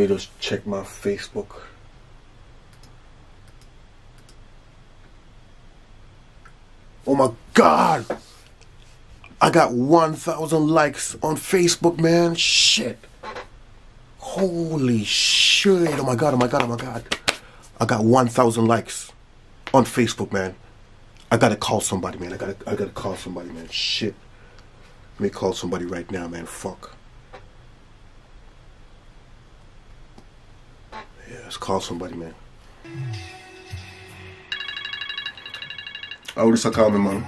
Me just check my Facebook. Oh my god! I got 1,000 likes on Facebook, man. Shit. Holy shit. Oh my god, oh my god, oh my god. I got 1,000 likes on Facebook, man. I gotta call somebody, man. I gotta, I gotta call somebody, man. Shit. Let me call somebody right now, man. Fuck. Let's call somebody, man. I would just call me, man.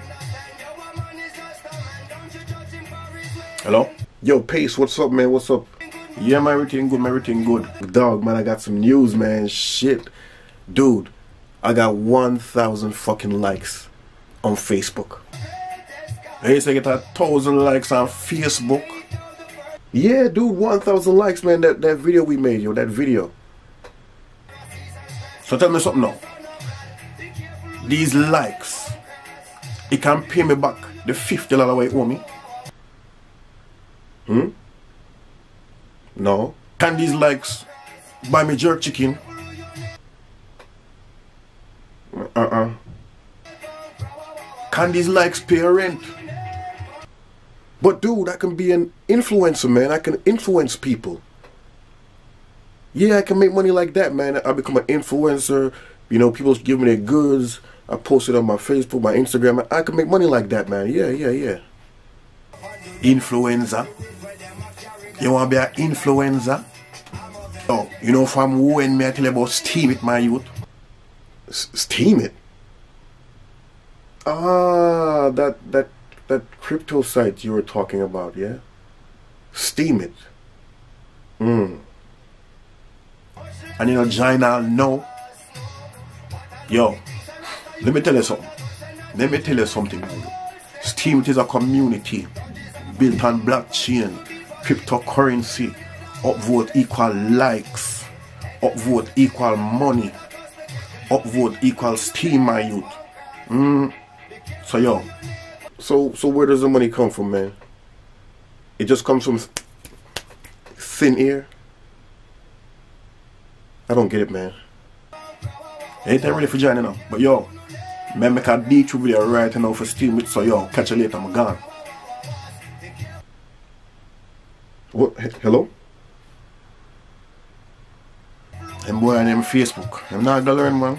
Hello? Yo, Pace, what's up, man? What's up? Yeah, my everything good, my everything good. Dog, man, I got some news, man. Shit. Dude, I got 1,000 fucking likes on Facebook. I used to get a thousand likes on Facebook. Yeah, dude, 1,000 likes, man. That, that video we made, yo, that video. So tell me something now. These likes, it can pay me back the $50 way you owe me. Hmm? No. Can these likes buy me jerk chicken? Uh-uh. Can these likes pay rent? But dude, I can be an influencer, man. I can influence people. Yeah, I can make money like that, man. I become an influencer. You know, people give me their goods. I post it on my Facebook, my Instagram. I can make money like that, man. Yeah, yeah, yeah. Influencer. You want to be an influencer? Oh, you know from when me I tell you about Steemit, my youth? S Steemit? Ah, that, that, that crypto site you were talking about, yeah? Steemit. Hmm. And you know, China, no. Yo, let me tell you something. Let me tell you something. Steemit is a community built on blockchain, cryptocurrency, upvote equal likes, upvote equal money, upvote equal Steem my youth. Mm. So yo, so so where does the money come from, man? It just comes from thin air. I don't get it, man. Ain't that ready for joining now? But yo, man, make a dtube video right now for Steemit. So yo, catch you later. I'm gone. What? He- Hello? Them boy on Facebook. I'm not gonna learn, man.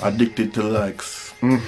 Addicted to likes. Mm.